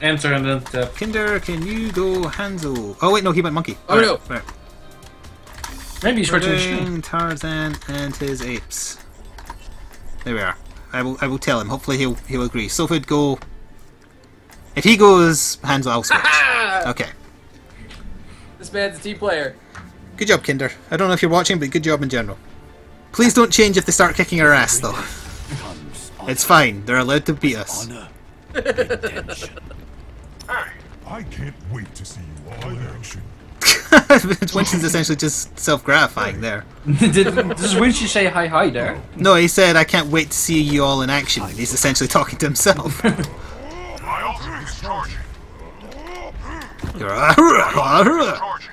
enter and then tap. Kinder, can you go Hanzo? Oh wait, no, he went monkey. Oh, no. Right. Maybe he's switching the screen. Tarzan and his apes. There we are. I will. I will tell him. Hopefully he'll he'll agree. So if it go, if he goes Hanzo, I'll switch. Ah! Okay. This man's a team player. Good job, Kinder. I don't know if you're watching, but good job in general. Please don't change if they start kicking our ass, though. It's fine. They're allowed to beat us. honor and intention. I can't wait to see you all in action. Winston's essentially just self-gratifying there. Did, does Winchy say hi hi there? No, he said, "I can't wait to see you all in action." And He's essentially talking to himself. My ultimate is charging. Charging.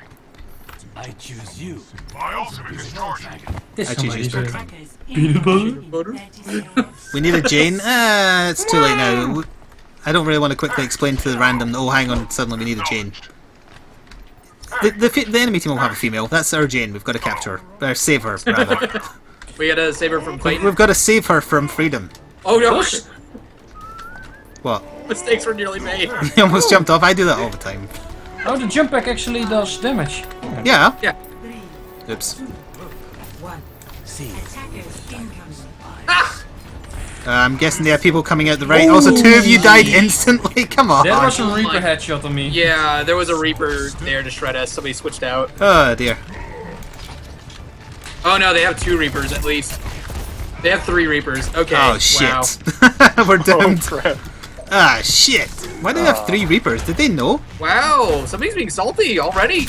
I choose you. My ultimate is charging. This I choose you, somebody's Spark. Butter? We need a Jane. Ah, it's too late now. I don't really want to quickly explain to the random. Oh, hang on. Suddenly, we need a Jane. The, the, the enemy team will have a female. That's our Jane. We've got to capture her. Or save her, rather. We gotta save her from fighting. We've got to save her from freedom. Oh no! What? Mistakes were nearly made. He almost jumped off. I do that all the time. Oh, the jump back actually does damage. Yeah. Yeah. Oops. See, Ah! Uh, I'm guessing there are people coming out the right. Also, two of you died instantly. Come on. That was a Oh Reaper my- headshot on me. Yeah, there was a Reaper there to shred us. Somebody switched out. Oh dear. Oh no, they have two Reapers at least. They have three Reapers. Okay. Oh shit. Wow. We're doomed. crap. Ah shit. Why do they have three Reapers? Did they know? Wow, somebody's being salty already.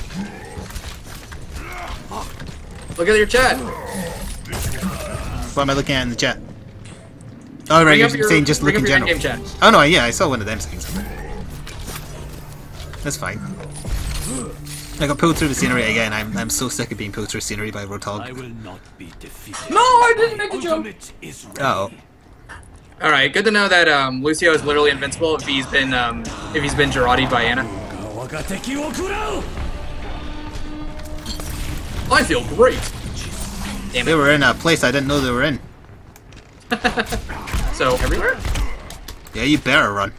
Look at your chat. What am I looking at in the chat? Oh, right, you're your, saying just look in general. Oh, no, yeah, I saw one of them saying something. That's fine. I got pulled through the scenery again. I'm, I'm so sick of being pulled through scenery by Roadhog. I will not be defeated. No, I didn't make the jump! Oh. Alright, good to know that um, Lucio is literally invincible if he's been um, if he's been Girardi by Ana. I feel great! Damn it. They were in a place I didn't know they were in. So everywhere. Yeah, you better run.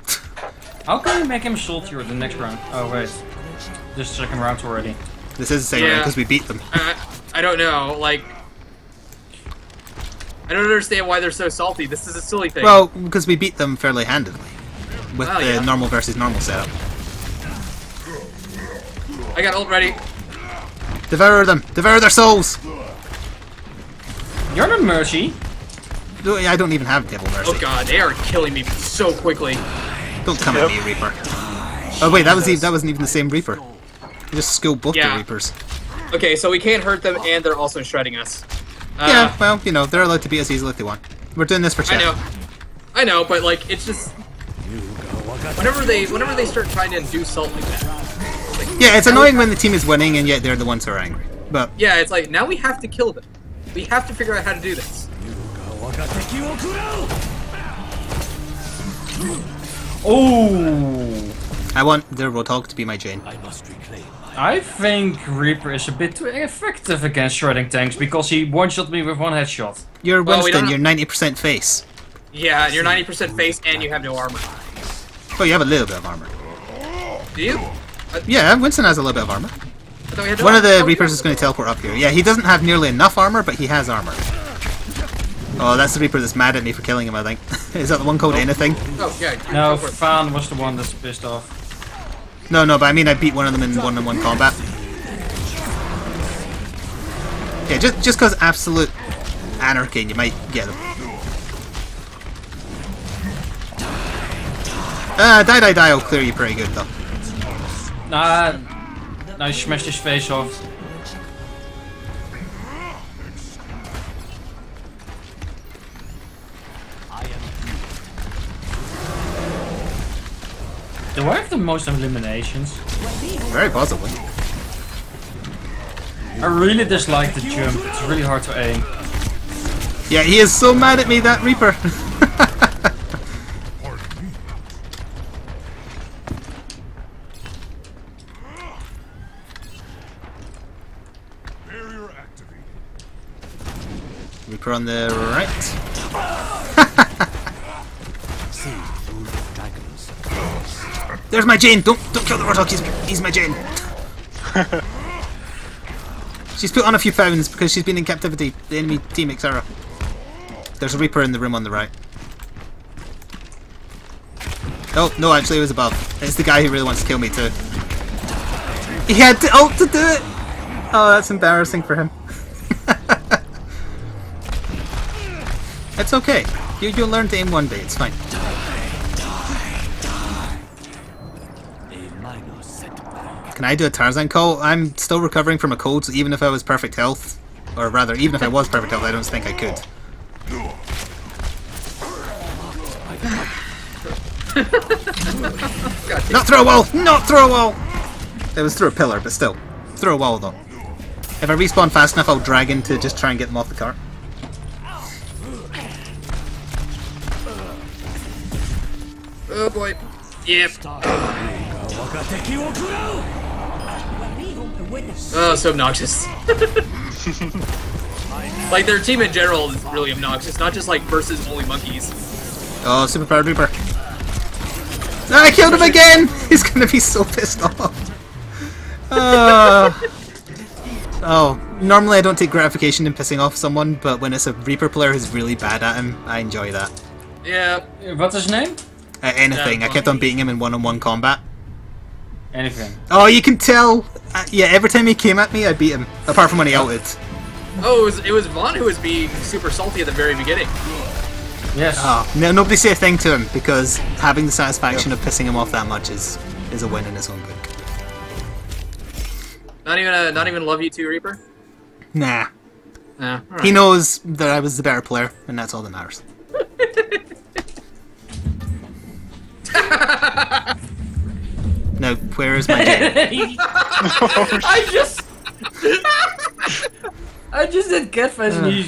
How can we make him saltier the next round? Oh wait, this is second round already. this is the same Yeah. because we beat them. Uh, I don't know. Like, I don't understand why they're so salty. This is a silly thing. Well, because we beat them fairly handedly. With Oh, the yeah. normal versus normal setup. I got ult ready. Devour them! Devour their souls! You're not Mercy. No, I don't even have Devil Mercy. Oh god, they are killing me so quickly. Don't come at me, Reaper. Oh wait, that was e- that wasn't even the same Reaper. You just schooled both Yeah. the Reapers. Okay, so we can't hurt them, and they're also shredding us. Uh, yeah, well, you know, they're allowed to be as easily as they want. We're doing this for I know. I know, but like, it's just whenever they whenever they start trying to do something like that. like, Yeah, it's annoying when the team is winning and yet they're the ones who are angry. But Yeah, it's like now we have to kill them. We have to figure out how to do this. Oh! I want the Roadhog to be my Jane. I must reclaim I think Reaper is a bit too effective against shredding tanks because he one-shot me with one headshot. You're Winston, well, we you're 90% face. Yeah, you're 90% face and you have no armor. Oh, you have a little bit of armor. Do you? Yeah, Winston has a little bit of armor. One of the Reapers is going to teleport up here. Yeah, he doesn't have nearly enough armor, but he has armor. Oh, that's the Reaper that's mad at me for killing him, I think. is that the one called anything? Oh yeah. No, go for it. Fan was the one that's pissed off. No, no, but I mean I beat one of them in one-on-one combat. Yeah, just just cause absolute anarchy and you might get them. Uh, die die die will clear you pretty good though. Nah, no, he smashed his face off. Do I have the most eliminations? Very possibly. I really dislike the jump. It's really hard to aim. Yeah, he is so mad at me, that Reaper. Pardon me. Barrier activated. Reaper on the right. There's my Jane! Don't don't kill the Roadhog, he's, he's my Jane! she's put on a few pounds because she's been in captivity. The enemy team Zarya. There's a Reaper in the room on the right. Oh, no, actually it was above. It's the guy who really wants to kill me too. He had to ult to do it! Oh, that's embarrassing for him. it's okay. You, you'll learn to aim one day, it's fine. Can I do a Tarzan call? I'm still recovering from a cold, so even if I was perfect health, or rather, even if I was perfect health, I don't think I could. Not through a wall! Not through a wall! It was through a pillar, but still. Through a wall, though. If I respawn fast enough, I'll drag in to just try and get them off the cart. Oh boy. Yep. Oh, so obnoxious. like, their team in general is really obnoxious, not just like versus only monkeys. Oh, Super Power Reaper. Ah, I killed him again! He's gonna be so pissed off. Uh, oh, normally I don't take gratification in pissing off someone, but when it's a Reaper player who's really bad at him, I enjoy that. Yeah. What's his name? Uh, anything. Yeah, I kept on beating him in one-on-one combat. Anything. Oh, you can tell! Uh, yeah, every time he came at me, I beat him. Apart from when he ulted. Oh, it was, it was Vaughn who was being super salty at the very beginning. Yes. Oh, no, nobody say a thing to him, because having the satisfaction of pissing him off that much is, is a win in its own book. Not even a, not even love you too, Reaper. Nah. Yeah. He knows that I was the better player, and that's all that matters. now, where is my Jane? Oh, I just. I just did catfish uh. and you